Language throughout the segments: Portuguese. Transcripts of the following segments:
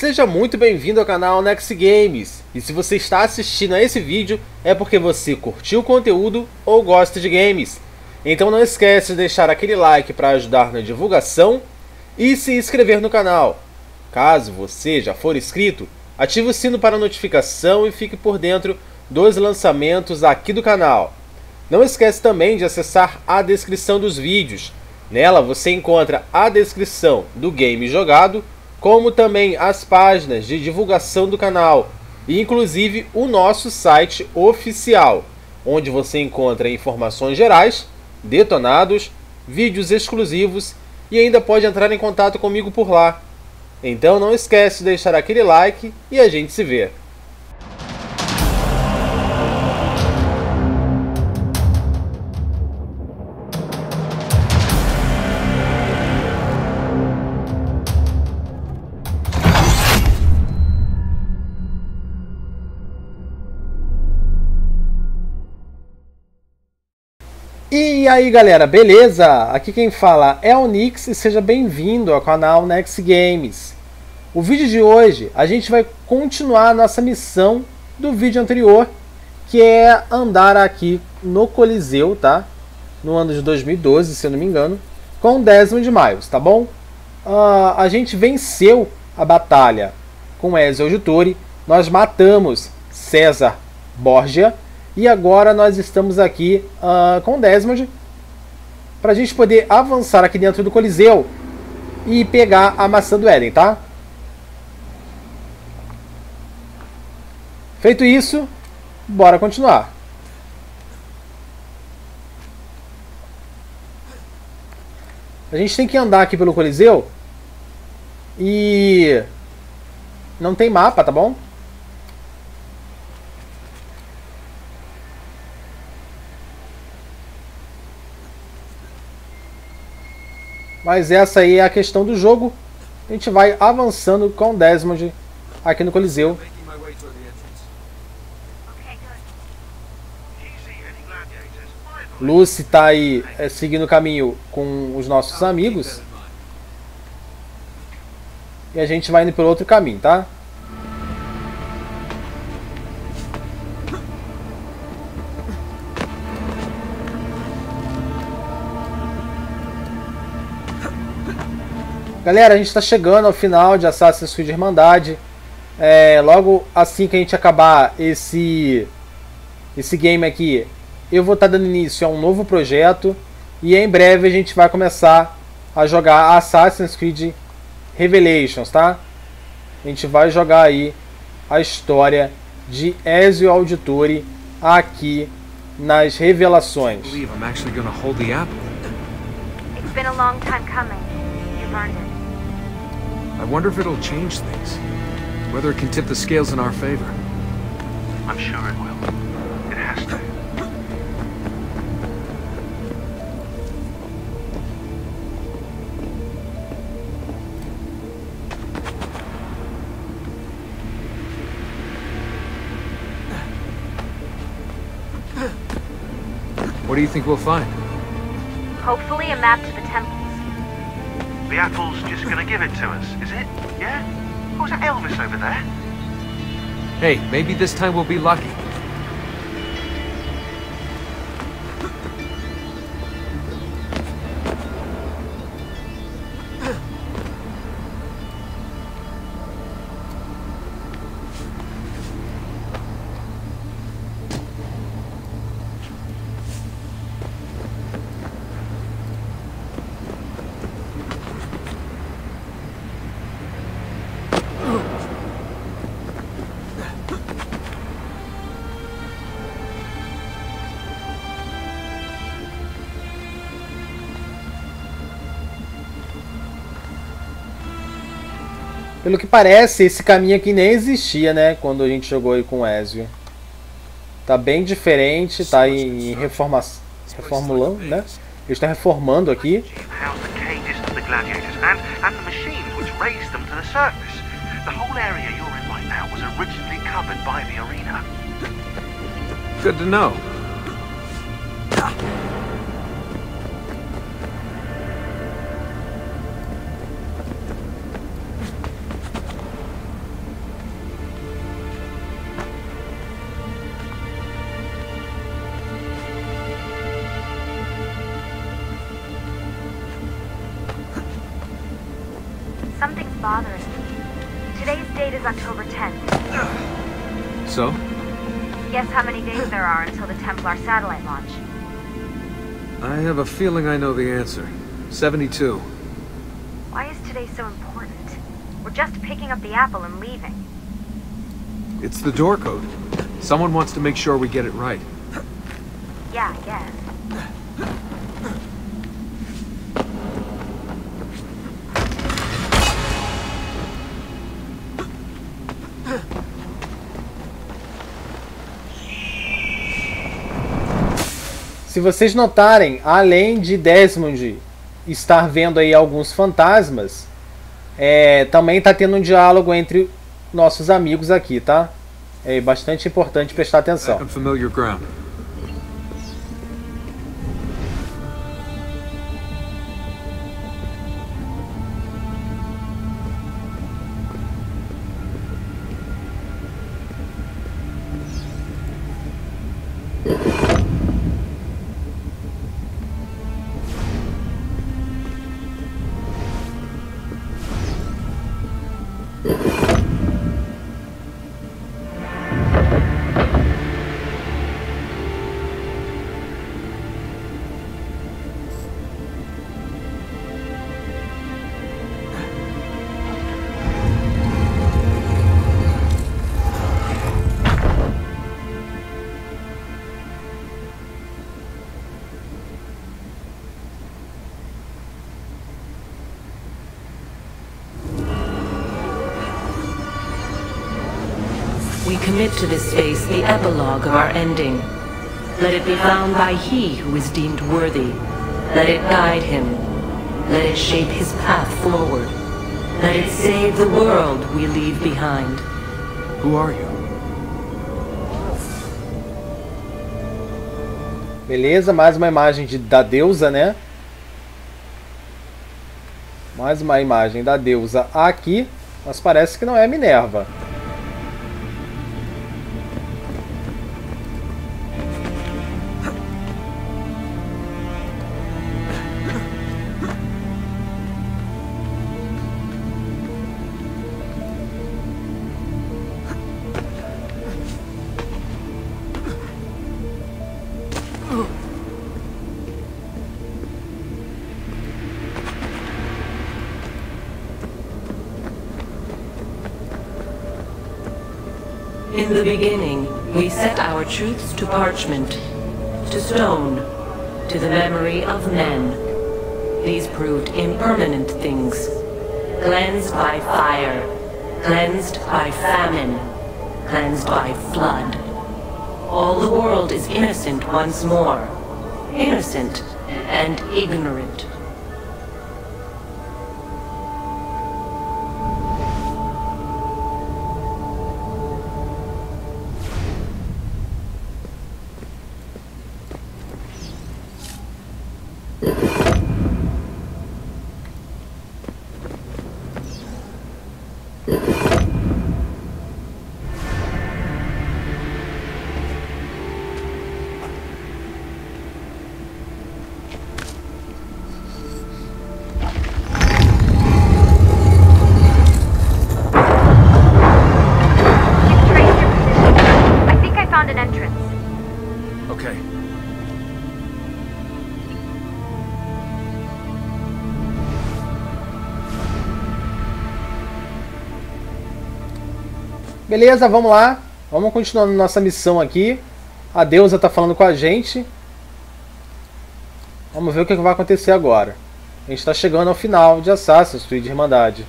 Seja muito bem-vindo ao canal Next Games. E se você está assistindo a esse vídeo, é porque você curtiu o conteúdo ou gosta de games. Então não esquece de deixar aquele like para ajudar na divulgação e se inscrever no canal. Caso você já for inscrito, ative o sino para notificação e fique por dentro dos lançamentos aqui do canal. Não esquece também de acessar a descrição dos vídeos. Nela você encontra a descrição do game jogado, como também as páginas de divulgação do canal e inclusive o nosso site oficial, onde você encontra informações gerais, detonados, vídeos exclusivos e ainda pode entrar em contato comigo por lá. Então não esquece de deixar aquele like e a gente se vê. E aí galera, beleza? Aqui quem fala é o Nix e seja bem-vindo ao canal Next Games. O vídeo de hoje a gente vai continuar a nossa missão do vídeo anterior, que é andar aqui no Coliseu, tá? No ano de 2012, se eu não me engano, com Desmond Miles, tá bom? Uh, a gente venceu a batalha com Ezio Auditore, nós matamos César Borgia e agora nós estamos aqui uh, com o Desmond para a gente poder avançar aqui dentro do Coliseu e pegar a maçã do Éden, tá? Feito isso, bora continuar. A gente tem que andar aqui pelo Coliseu e não tem mapa, tá bom? Mas essa aí é a questão do jogo. A gente vai avançando com Desmond aqui no Coliseu. Lucy está aí é, seguindo o caminho com os nossos amigos. E a gente vai indo pelo outro caminho, tá? Galera, a gente está chegando ao final de Assassin's Creed Irmandade. É, logo assim que a gente acabar esse, esse game aqui, eu vou estar tá dando início a um novo projeto. E em breve a gente vai começar a jogar Assassin's Creed Revelations, tá? A gente vai jogar aí a história de Ezio Auditore aqui nas revelações. It's been a long time coming. You've earned it. I wonder if it'll change things. Whether it can tip the scales in our favor. I'm sure it will. It has to. What do you think we'll find? Hopefully a map to the temple. The apple's just gonna give it to us, is it? Yeah? Is that Elvis over there? Hey, maybe this time we'll be lucky. Pelo que parece, esse caminho aqui nem existia, né? Quando a gente jogou aí com o Ezio. Tá bem diferente, tá em reforma... reformulando, né? Eles estão reformando aqui. Good to know. Have a feeling I know the answer. 72. Why is today so important? We're just picking up the apple and leaving. It's the door code. Someone wants to make sure we get it right. Yeah, I guess. Se vocês notarem, além de Desmond estar vendo aí alguns fantasmas, é, também está tendo um diálogo entre nossos amigos aqui, tá? É bastante importante prestar atenção. Familiar ground. Commit to this space the epilogue of our ending. Let it be found by he who is deemed worthy. Let it guide him. Let it shape his path forward. Let it save the world we leave behind. Who are you? Beleza, mais uma imagem de, da deusa, né? Mais uma imagem da deusa aqui, mas parece que não é Minerva. Truths to parchment, to stone, to the memory of men. These proved impermanent things, cleansed by fire, cleansed by famine, cleansed by flood. All the world is innocent once more, innocent and ignorant. Beleza, vamos lá. Vamos continuando nossa missão aqui. A deusa tá falando com a gente. Vamos ver o que vai acontecer agora. A gente está chegando ao final de Assassin's Creed Irmandade.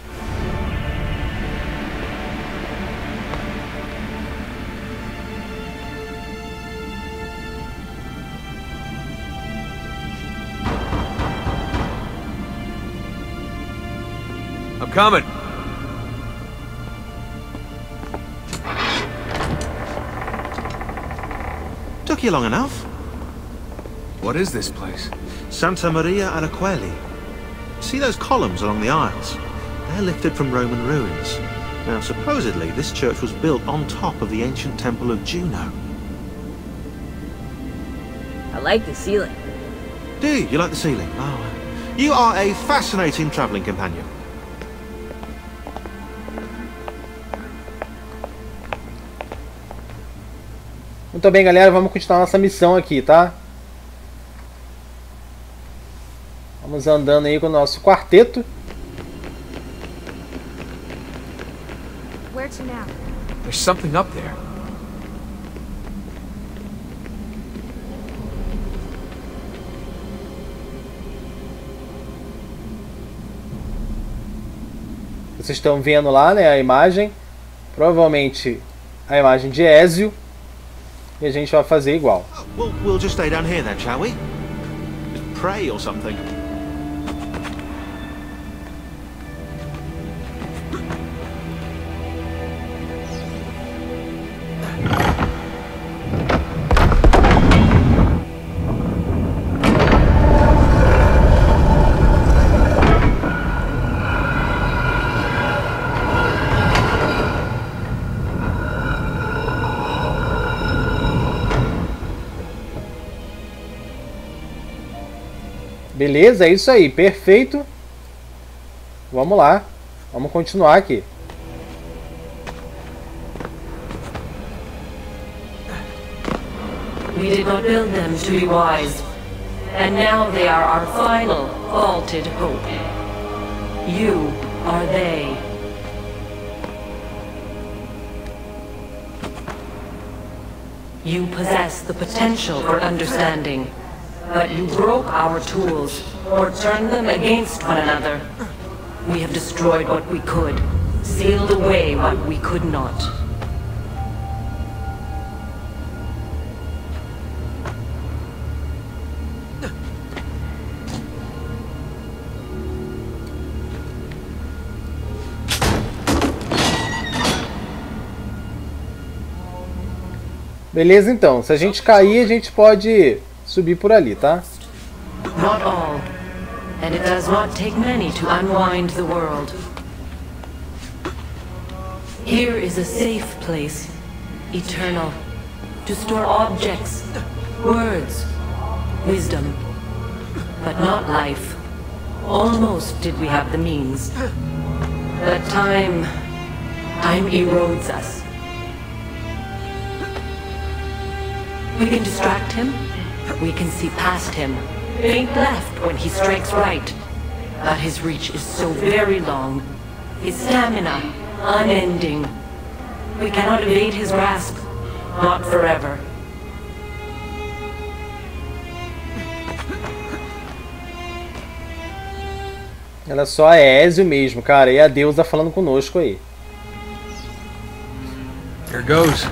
I'm coming. Took you long enough. What is this place? Santa Maria Araquelli. See those columns along the aisles? They're lifted from Roman ruins. Now, supposedly, this church was built on top of the ancient temple of Juno. I like the ceiling. Do you? You like the ceiling? Oh, you are a fascinating travelling companion. Muito bem, galera, vamos continuar nossa missão aqui, tá? Vamos andando aí com o nosso quarteto. Where to now? There's something up there. Vocês estão vendo lá, né, a imagem. Provavelmente a imagem de Ezio. E a gente vai fazer igual. Well, we'll just stay down here then, shall we? Pray or something. Beleza, é isso aí, perfeito. Vamos lá, vamos continuar aqui. We did not build them to be wise. And now they are our final, vaulted hope. You are they. You possess the potential for understanding, but you broke our tools, or turned them against one another. We have destroyed what we could, sealed away what we could not. Beleza, então. Se a gente cair, a gente pode subir por ali, tá? Not all. And it does not take many to unwind the world. Here is a safe place, eternal, to store objects, words, wisdom, but not life. Almost did we have the means. But time, time erodes us. We can distract him. We can see past him. Faint left when he strikes right. But his reach is so very long. His stamina, unending. We cannot evade his grasp. Not forever. Olha só, é Ezio mesmo, cara. E a deusa falando conosco aí. Here goes.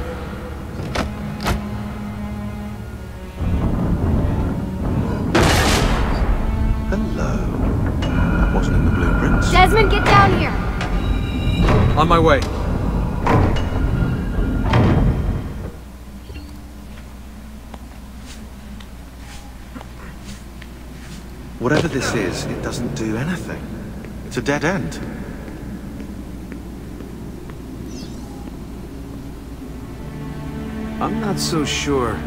On my way. Whatever this is, it doesn't do anything. It's a dead end. I'm not so sure.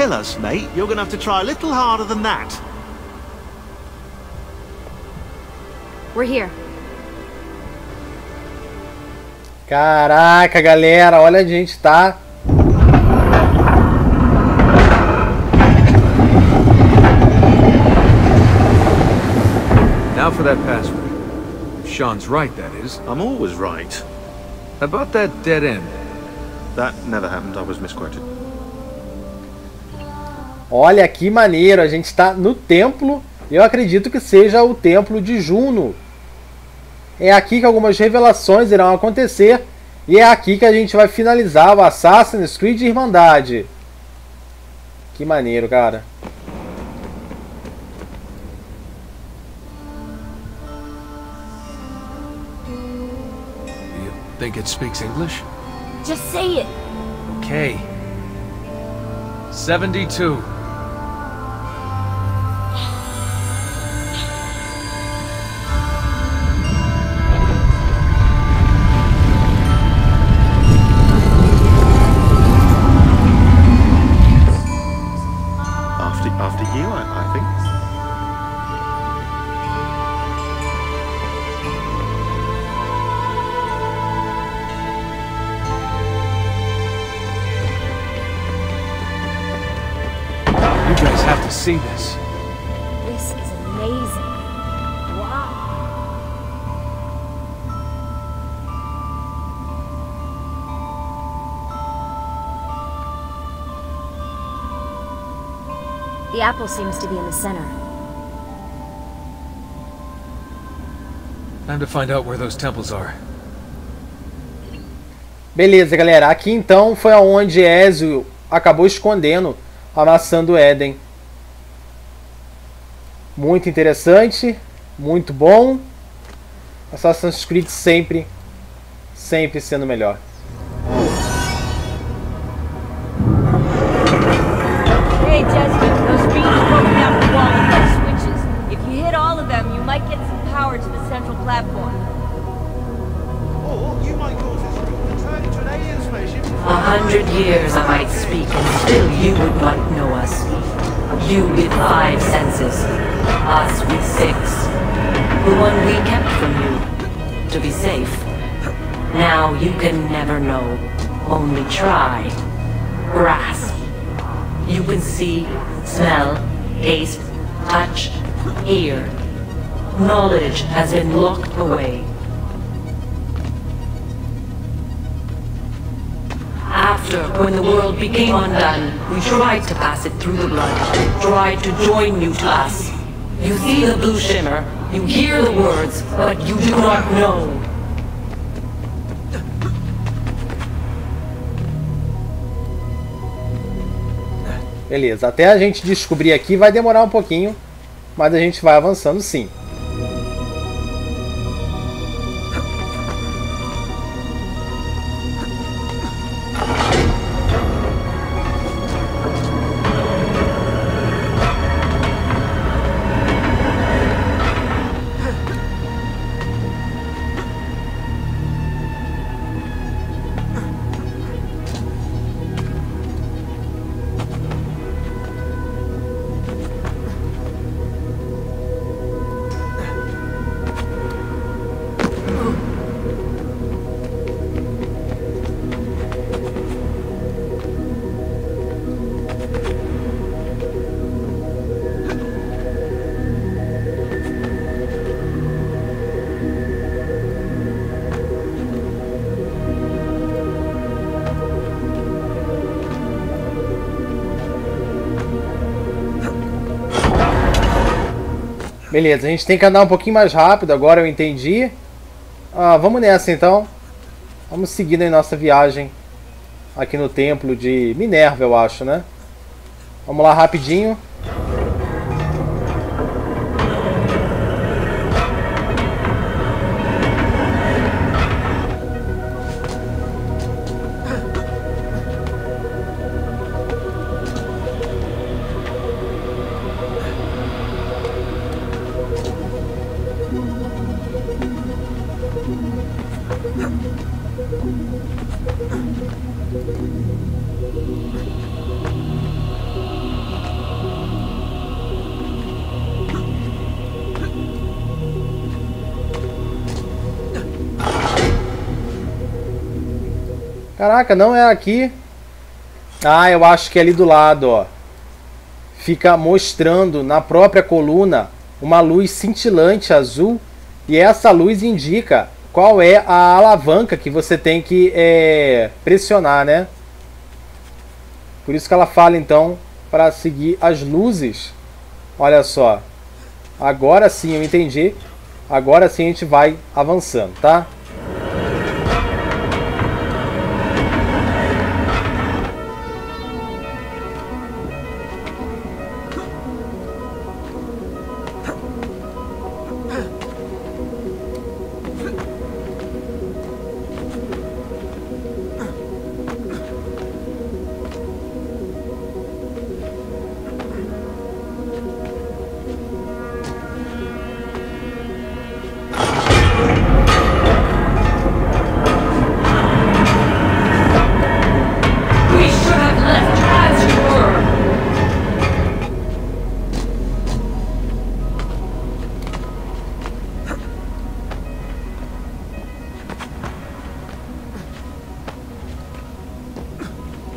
Kill us, mate, you're going to have to try a little harder than that. We're here. Caraca, galera, olha onde a gente tá. Now for that password. If Sean's right, that is. I'm always right. About that dead end. That never happened. I was misquoted. Olha que maneiro, a gente tá no templo. Eu acredito que seja o templo de Juno. É aqui que algumas revelações irão acontecer. E é aqui que a gente vai finalizar o Assassin's Creed Irmandade. Que maneiro, cara. You think it speaks English? Just say it. Okay. 72. Apple seems to be in the center. Time to find out where those temples are. Beleza, galera. Aqui então foi aonde Ezio acabou escondendo a maçã do Éden. Muito interessante, muito bom. Assassin's Creed sempre, sempre sendo melhor. Hey, central platform. Or you might cause this room to turn into an alien spaceship. A hundred years I might speak, and still you would not know us. You with five senses, us with six. The one we kept from you, to be safe. Now you can never know, only try. Grasp. You can see, smell, taste, touch, hear. Knowledge has been locked away. After, when the world became undone, we tried to pass it through the blood, tried to join you to us. You see the blue shimmer, you hear the words, but you do not know. Beleza, até a gente descobrir aqui vai demorar um pouquinho, mas a gente vai avançando sim. Beleza, a gente tem que andar um pouquinho mais rápido, agora eu entendi. Ah, vamos nessa então. Vamos seguindo aí nossa viagem aqui no templo de Minerva, eu acho, né? Vamos lá rapidinho. Caraca, não é aqui. Ah, eu acho que é ali do lado, ó. Fica mostrando na própria coluna uma luz cintilante azul. E essa luz indica qual é a alavanca que você tem que é, pressionar, né? Por isso que ela fala então para seguir as luzes. Olha só. Agora sim eu entendi. Agora sim a gente vai avançando, tá?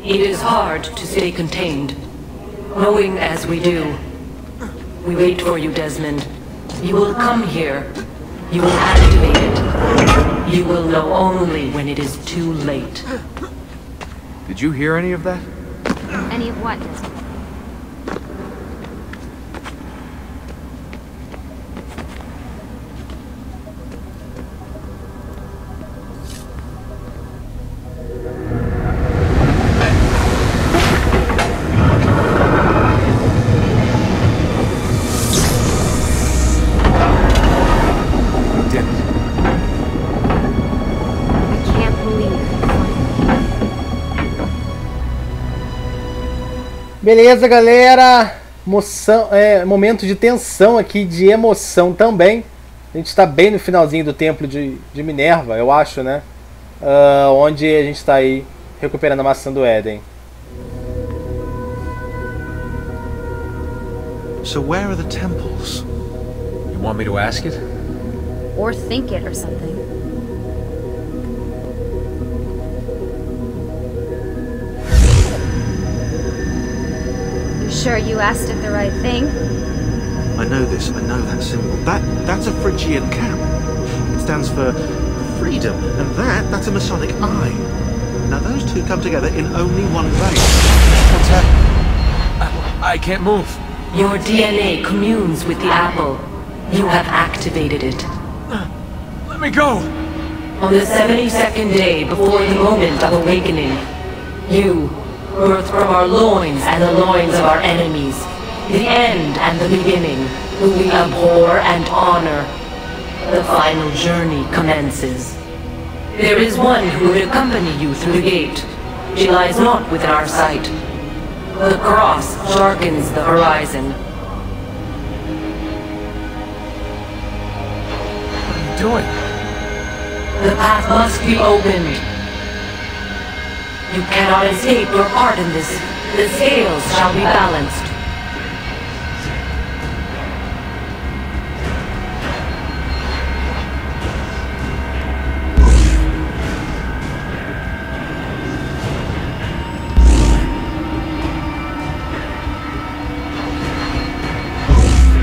It is hard to stay contained. Knowing as we do, we wait for you, Desmond. You will come here. You will activate it. You will know only when it is too late. Did you hear any of that? Any of what, Desmond? Beleza, galera. Moção, é, momento de tensão aqui, de emoção também. A gente está bem no finalzinho do templo de, de Minerva, eu acho, né? Ah, onde a gente está aí recuperando a maçã do Éden. So where are the temples? You want me to ask it? Or think it or something. Sure you asked it the right thing? I know this, I know that symbol. That that's a Phrygian cap. It stands for freedom, and that that's a Masonic eye. Now those two come together in only one vein. What's happening? I, I can't move. Your DNA communes with the apple. You have activated it. Uh, let me go! On the 72nd day before the moment of awakening, you, birthed from our loins and the loins of our enemies, the end and the beginning, whom we abhor and honor, the final journey commences. There is one who would accompany you through the gate. She lies not within our sight. The cross darkens the horizon. What are you doing? The path must be opened. You cannot escape your part in this. The scales shall be balanced.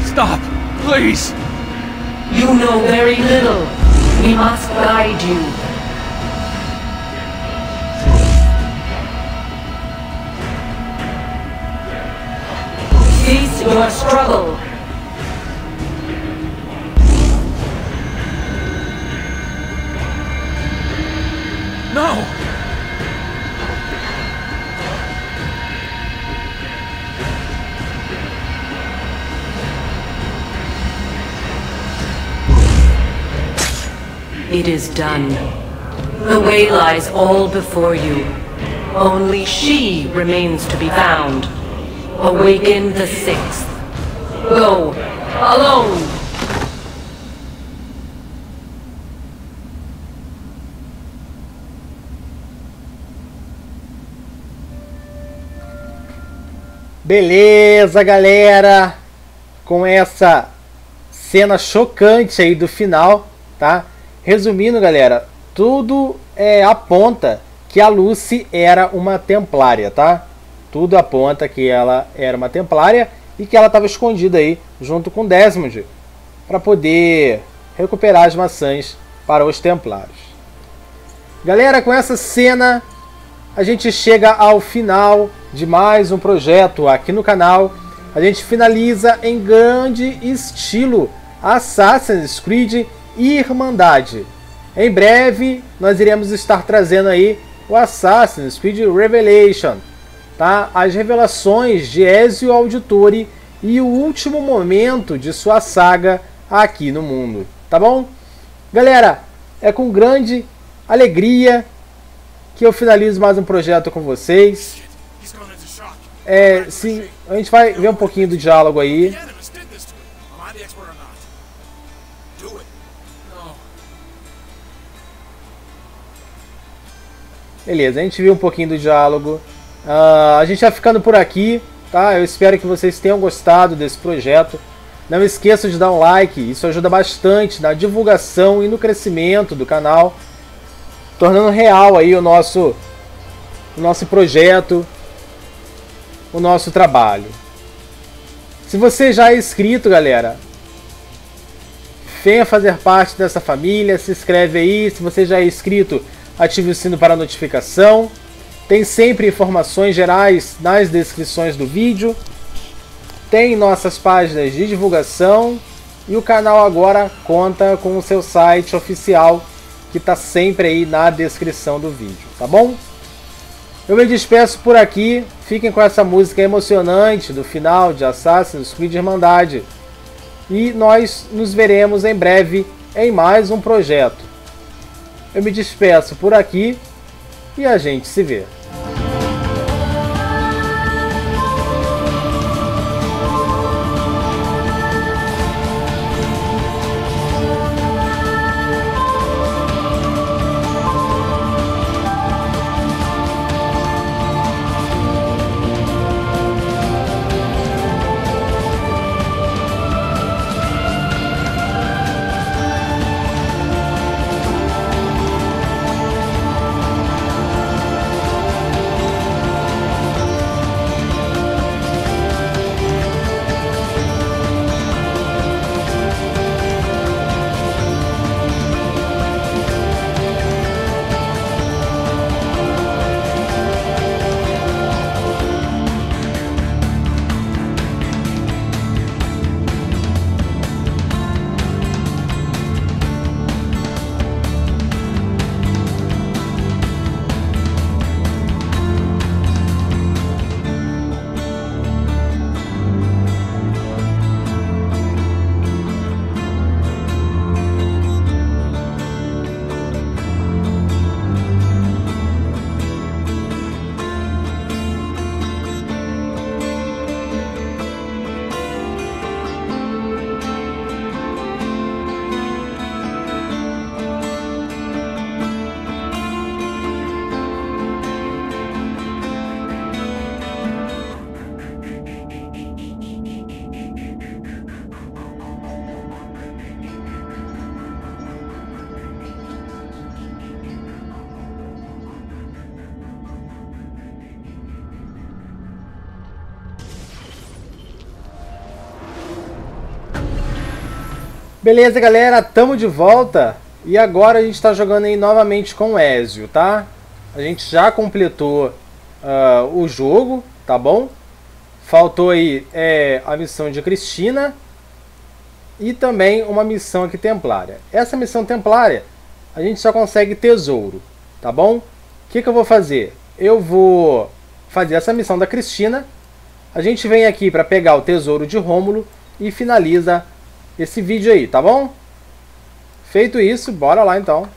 Stop! Please! You know very little. We must guide you. Your struggle. No! It is done. The way lies all before you. Only she remains to be found. Awaken the sixth. Go, alone. Beleza, galera. Com essa cena chocante aí do final, tá? Resumindo, galera, tudo é, aponta que a Lucy era uma templária, tá? Tudo aponta que ela era uma templária e que ela estava escondida aí junto com Desmond para poder recuperar as maçãs para os templários. Galera, com essa cena a gente chega ao final de mais um projeto aqui no canal. A gente finaliza em grande estilo Assassin's Creed Irmandade. Em breve nós iremos estar trazendo aí o Assassin's Creed Revelation, tá? As revelações de Ezio Auditore e o último momento de sua saga aqui no mundo, tá bom? Galera, é com grande alegria que eu finalizo mais um projeto com vocês. É, sim, a gente vai ver um pouquinho do diálogo aí. Beleza, a gente viu um pouquinho do diálogo. Ah, a gente vai ficando por aqui, tá? Eu espero que vocês tenham gostado desse projeto. Não esqueçam de dar um like, isso ajuda bastante na divulgação e no crescimento do canal, tornando real aí o nosso, o nosso projeto. o nosso trabalho. Se você já é inscrito, galera, venha fazer parte dessa família, se inscreve aí. Se você já é inscrito, ative o sino para notificação. Tem sempre informações gerais nas descrições do vídeo. Tem nossas páginas de divulgação. E o canal agora conta com o seu site oficial, que está sempre aí na descrição do vídeo, tá bom? Eu me despeço por aqui. Fiquem com essa música emocionante do final de Assassin's Creed Irmandade. E nós nos veremos em breve em mais um projeto. Eu me despeço por aqui e a gente se vê. Beleza, galera, tamo de volta. E agora a gente está jogando aí novamente com o Ezio, tá? A gente já completou uh, o jogo, tá bom? Faltou aí é, a missão de Cristina e também uma missão aqui templária. Essa missão templária a gente só consegue tesouro, tá bom? O que, que eu vou fazer? Eu vou fazer essa missão da Cristina. A gente vem aqui para pegar o tesouro de Rômulo e finaliza esse vídeo aí, tá bom? Feito isso, bora lá então.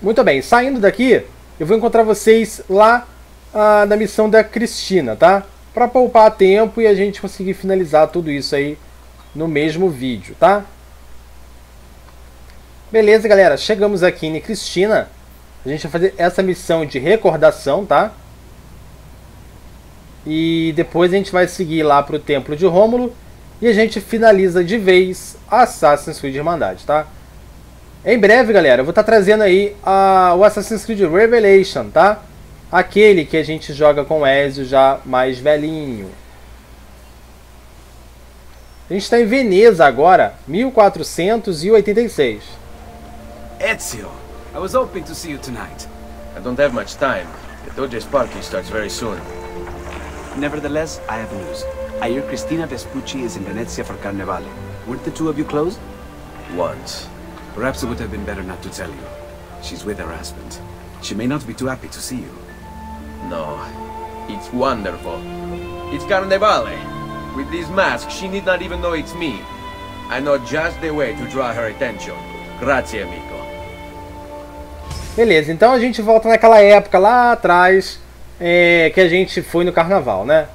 Muito bem, saindo daqui, eu vou encontrar vocês lá ah, na missão da Cristina, tá? Para poupar tempo e a gente conseguir finalizar tudo isso aí no mesmo vídeo, tá? Beleza, galera, chegamos aqui em Cristina. A gente vai fazer essa missão de recordação, tá? E depois a gente vai seguir lá para o Templo de Rômulo e a gente finaliza de vez Assassin's Creed Irmandade, tá? Em breve, galera, eu vou estar tá trazendo aí a, o Assassin's Creed Revelation, tá? Aquele que a gente joga com o Ezio já mais velhinho. A gente está em Veneza agora, 1486. Ezio, I was hoping to see you tonight. I don't have much time. The Doge's party starts very soon. Nevertheless, I have news. I hear Cristina Vespucci is in Venezia for Carnevale. Weren't the two of you close? Once. Perhaps it would have been better not to tell you. She's with her husband. She may not be too happy to see you. No. It's wonderful. It's Carnevale. With this mask, she need not even know it's me. I know just the way to draw her attention. Grazie, amico. Beleza, então a gente volta naquela época lá atrás, é, que a gente foi no carnaval, né?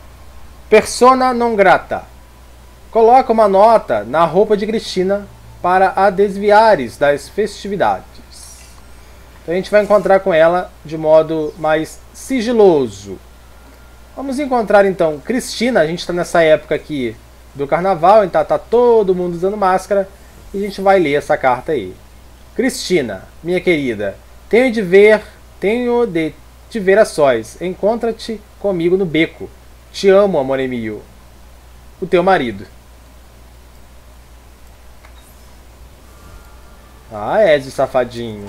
Persona non grata. Coloca uma nota na roupa de Cristina para a desviares das festividades. Então a gente vai encontrar com ela de modo mais sigiloso. Vamos encontrar então Cristina. A gente está nessa época aqui do carnaval, então tá todo mundo usando máscara. E a gente vai ler essa carta aí. Cristina, minha querida, Tenho de ver, tenho de te ver a sós. Encontra-te comigo no beco. Te amo, amor mio. O teu marido. Ah, Ezio, safadinho.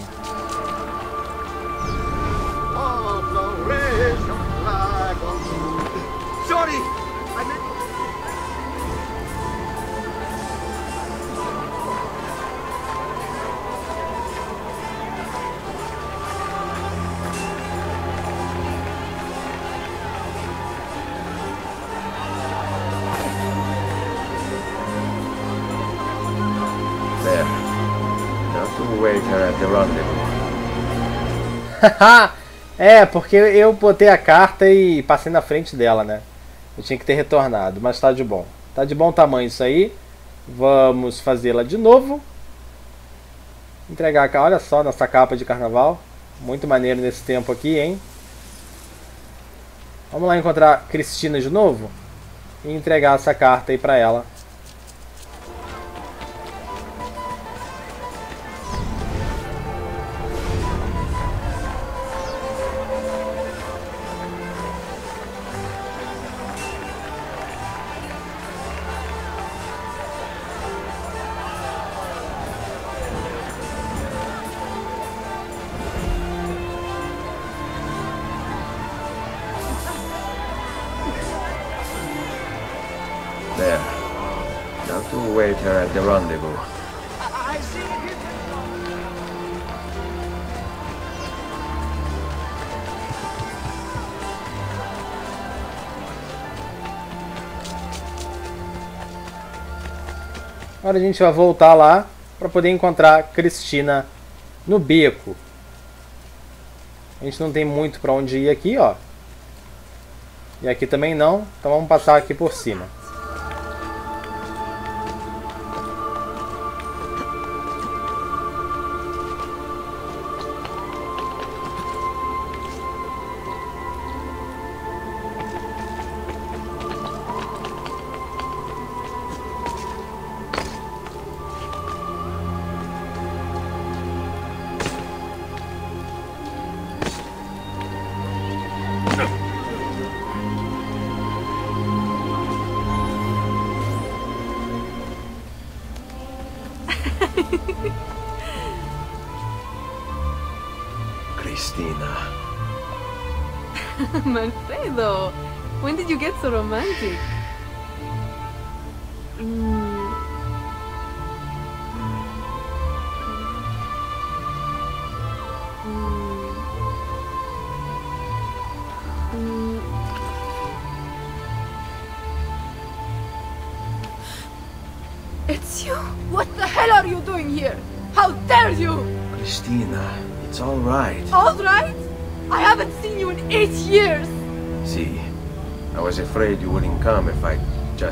é, porque eu botei a carta e passei na frente dela, né? Eu tinha que ter retornado, mas tá de bom. Tá de bom tamanho isso aí. Vamos fazê-la de novo. Entregar a Olha só nossa capa de carnaval. Muito maneiro nesse tempo aqui, hein? Vamos lá encontrar Cristina de novo e entregar essa carta aí pra ela. Agora a gente vai voltar lá para poder encontrar Cristina no beco. A gente não tem muito para onde ir aqui, ó. E aqui também não, então vamos passar aqui por cima. Manfredo, when did you get so romantic?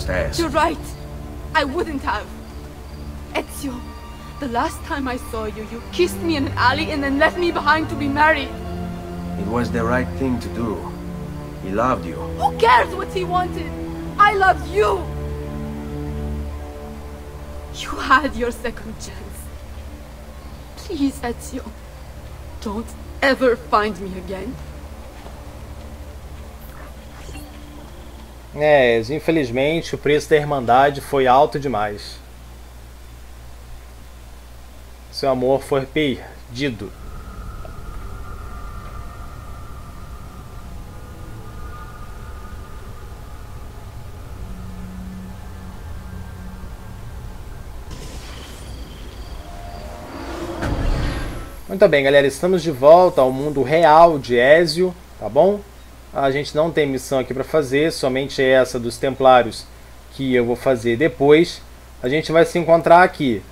You're right. I wouldn't have. Ezio, the last time I saw you, you kissed me in an alley and then left me behind to be married. It was the right thing to do. He loved you. Who cares what he wanted? I loved you! You had your second chance. Please, Ezio, don't ever find me again. É, infelizmente o preço da Irmandade foi alto demais. Seu amor foi perdido. Muito bem, galera, estamos de volta ao mundo real de Ezio, tá bom? A gente não tem missão aqui para fazer, somente essa dos Templários que eu vou fazer depois. A gente vai se encontrar aqui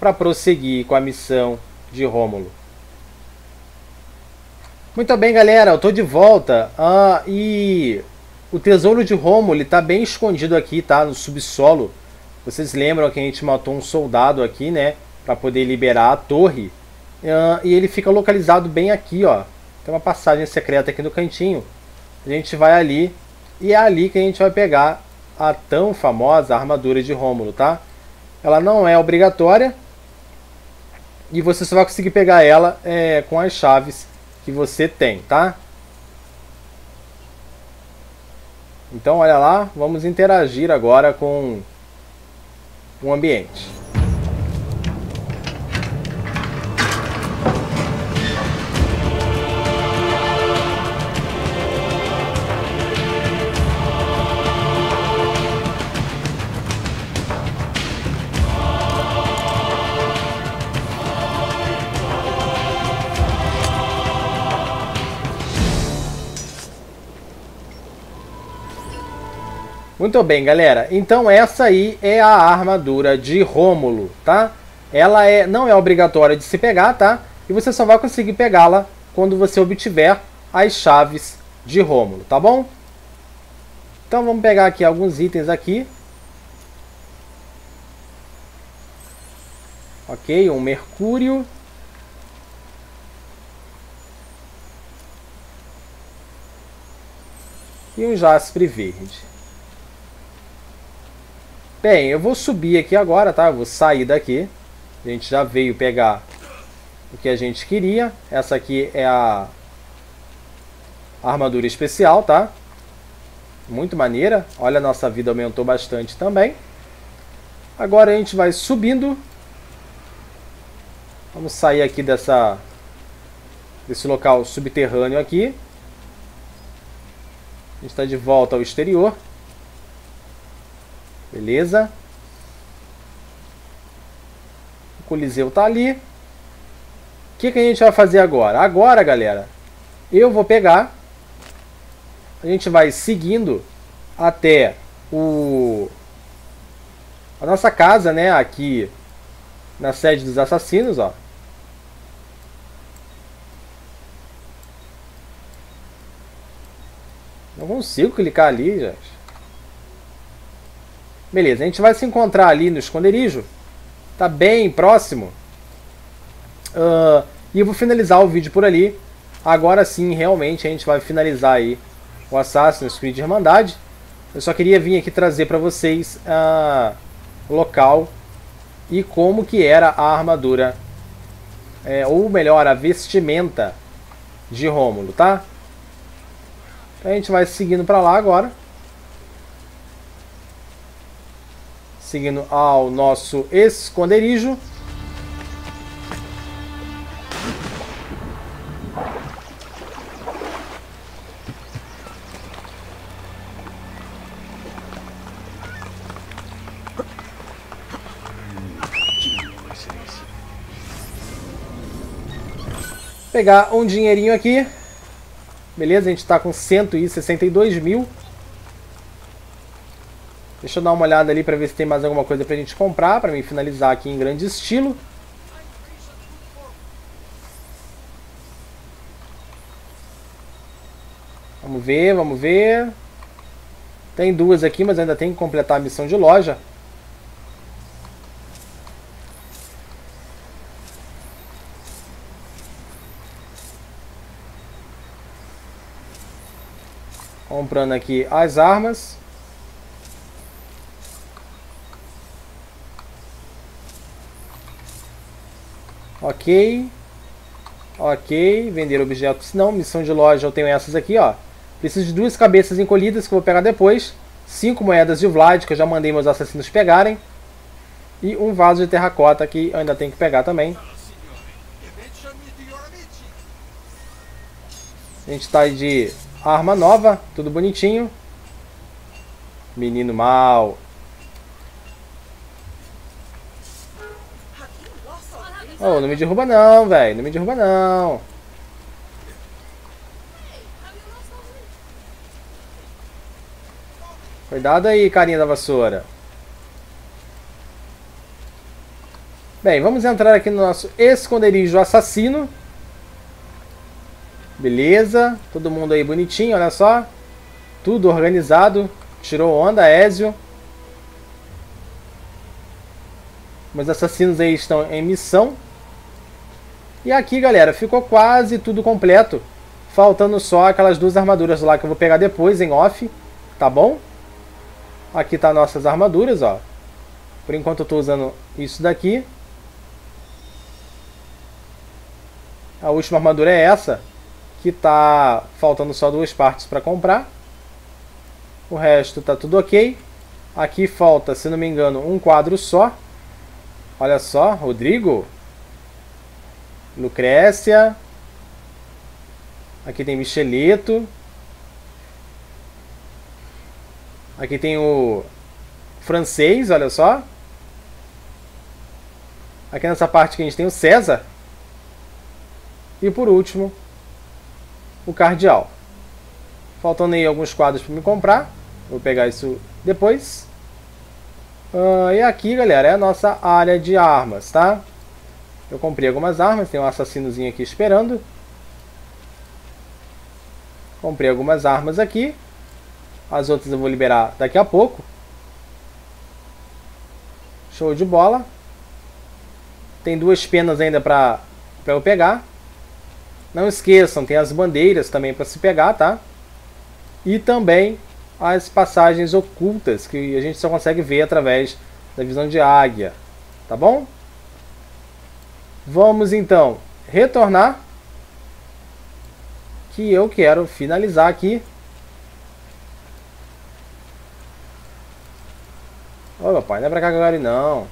para prosseguir com a missão de Rômulo. Muito bem, galera, eu tô de volta. Ah, e o tesouro de Rômulo está bem escondido aqui, tá? No subsolo. Vocês lembram que a gente matou um soldado aqui, né? Para poder liberar a torre. Ah, e ele fica localizado bem aqui, ó. Tem uma passagem secreta aqui no cantinho. A gente vai ali e é ali que a gente vai pegar a tão famosa armadura de Rômulo, tá? Ela não é obrigatória, E você só vai conseguir pegar ela é, com as chaves que você tem, tá? Então, olha lá, vamos interagir agora com o ambiente. Muito bem, galera. Então essa aí é a armadura de Rômulo, tá? Ela é, não é obrigatória de se pegar, tá? E você só vai conseguir pegá-la quando você obtiver as chaves de Rômulo, tá bom? Então vamos pegar aqui alguns itens aqui. Ok, um mercúrio. E um jaspe verde. Bem, eu vou subir aqui agora, tá? Eu vou sair daqui. A gente já veio pegar o que a gente queria. Essa aqui é a armadura especial, tá? Muito maneira. Olha, nossa vida aumentou bastante também. Agora a gente vai subindo. Vamos sair aqui dessa desse local subterrâneo aqui. A gente está de volta ao exterior. Beleza? O Coliseu tá ali. O que, que a gente vai fazer agora? Agora, galera, eu vou pegar. A gente vai seguindo até o a nossa casa, né, aqui na sede dos assassinos, ó. Não consigo clicar ali, gente. Beleza, a gente vai se encontrar ali no esconderijo. Tá bem próximo. Uh, e eu vou finalizar o vídeo por ali. Agora sim, realmente, a gente vai finalizar aí o Assassin's Creed Irmandade. Eu só queria vir aqui trazer para vocês uh, o local e como que era a armadura, é, ou melhor, a vestimenta de Rômulo, tá? Então a gente vai seguindo para lá agora. Seguindo ao nosso esconderijo. Pegar um dinheirinho aqui. Beleza, a gente está com 162 mil. Deixa eu dar uma olhada ali para ver se tem mais alguma coisa pra gente comprar, para mim finalizar aqui em grande estilo. Vamos ver, vamos ver. Tem duas aqui, mas ainda tem que completar a missão de loja. Comprando aqui as armas. Ok. Ok, vender objetos não, missão de loja eu tenho essas aqui, ó. Preciso de duas cabeças encolhidas que eu vou pegar depois. Cinco moedas de Vlad, que eu já mandei meus assassinos pegarem. E um vaso de terracota que eu ainda tenho que pegar também. A gente tá de arma nova, tudo bonitinho. Menino mal. Oh, não me derruba não, velho. Não me derruba não. Cuidado aí, carinha da vassoura. Bem, vamos entrar aqui no nosso esconderijo assassino. Beleza. Todo mundo aí bonitinho, olha só. Tudo organizado. Tirou onda, Ezio. Meus assassinos aí estão em missão. E aqui, galera, ficou quase tudo completo. Faltando só aquelas duas armaduras lá que eu vou pegar depois em off, tá bom? Aqui tá nossas armaduras, ó. Por enquanto eu tô usando isso daqui. A última armadura é essa, que tá faltando só duas partes para comprar. O resto tá tudo ok. Aqui falta, se não me engano, um quadro só. Olha só, Rodrigo. Lucrécia. Aqui tem Micheleto. Aqui tem o francês, olha só. Aqui nessa parte que a gente tem o César. E por último, o cardeal. Faltando aí alguns quadros para me comprar. Vou pegar isso depois. Uh, e aqui, galera, é a nossa área de armas, tá? Eu comprei algumas armas, tem um assassinozinho aqui esperando. Comprei algumas armas aqui. As outras eu vou liberar daqui a pouco. Show de bola. Tem duas penas ainda para eu pegar. Não esqueçam, tem as bandeiras também para se pegar, tá? E também as passagens ocultas que a gente só consegue ver através da visão de águia, tá bom? Vamos então retornar que eu quero finalizar aqui. Ô, meu pai, não é pra cá agora não.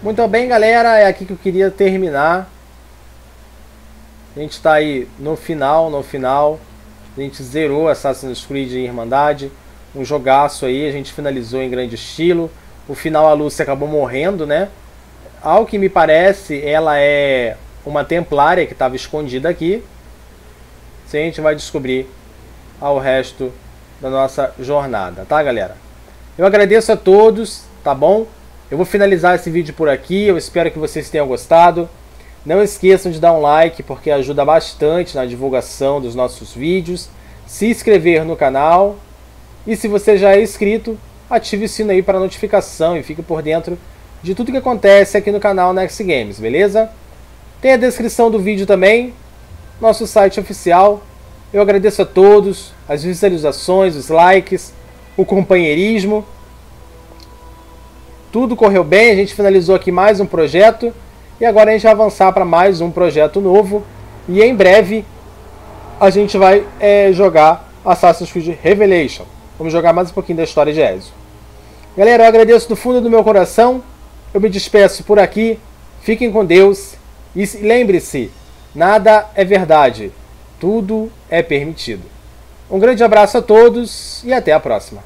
Muito bem, galera, é aqui que eu queria terminar. A gente está aí no final, no final. A gente zerou Assassin's Creed Irmandade. Um jogaço aí, a gente finalizou em grande estilo. O final a Lucy acabou morrendo, né? Ao que me parece, ela é uma templária que estava escondida aqui. Se a gente vai descobrir ao resto da nossa jornada, tá, galera? Eu agradeço a todos, tá bom? Eu vou finalizar esse vídeo por aqui, eu espero que vocês tenham gostado. Não esqueçam de dar um like, porque ajuda bastante na divulgação dos nossos vídeos. Se inscrever no canal. E se você já é inscrito, ative o sino aí para notificação e fique por dentro de tudo que acontece aqui no canal Next Games, beleza? Tem a descrição do vídeo também, nosso site oficial. Eu agradeço a todos, as visualizações, os likes, o companheirismo. Tudo correu bem, a gente finalizou aqui mais um projeto e agora a gente vai avançar para mais um projeto novo e em breve a gente vai é, jogar Assassin's Creed Revelation. Vamos jogar mais um pouquinho da história de Ezio. Galera, eu agradeço do fundo do meu coração. Eu me despeço por aqui. Fiquem com Deus e lembre-se, nada é verdade, tudo é permitido. Um grande abraço a todos e até a próxima.